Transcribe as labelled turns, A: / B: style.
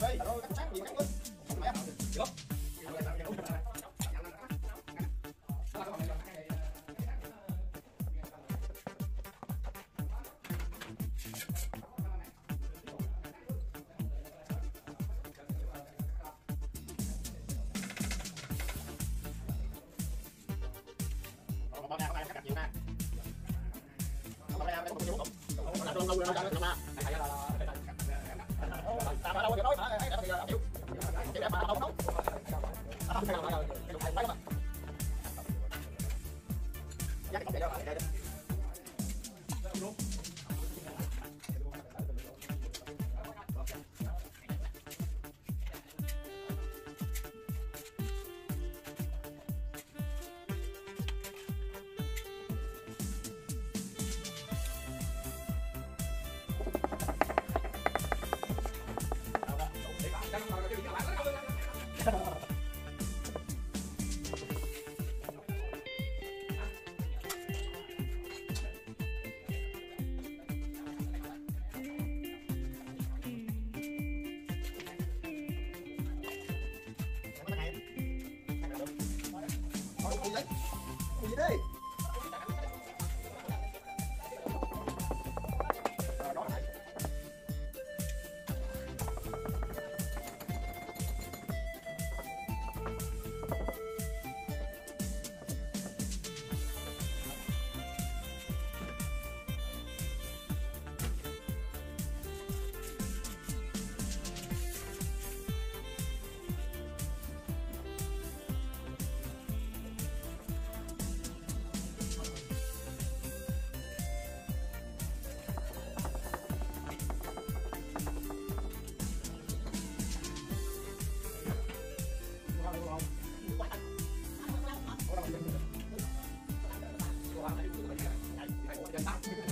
A: đây rồi cắt sáng gì cắt lên mẹ được Còn bao nhiêu có ai cắt nhiều nè. Không có ai cái một chút. Làm đâu có nói mà, 完了，